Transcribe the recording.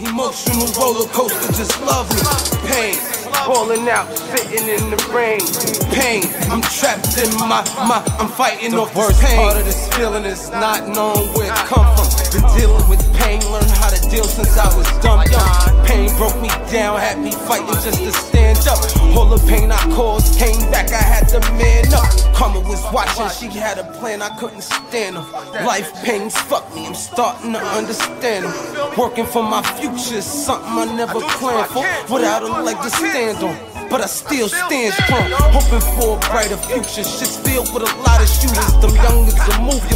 Emotional roller coaster, just love me. Pain, falling out, sitting in the rain. Pain, I'm trapped in my, my, I'm fighting The off worst this pain. part of this feeling is not knowing where it come from. Been dealing with pain, learned broke me down, had me fighting just to stand up. All the pain I caused came back, I had to man up. Karma was watching, she had a plan, I couldn't stand her. Life pains fuck me, I'm starting to understand them. Working for my future is something I never planned for. Without a leg to stand on. But I still stand strong, hoping for a brighter future. Shit's filled with a lot of shooters. Them young youngins are move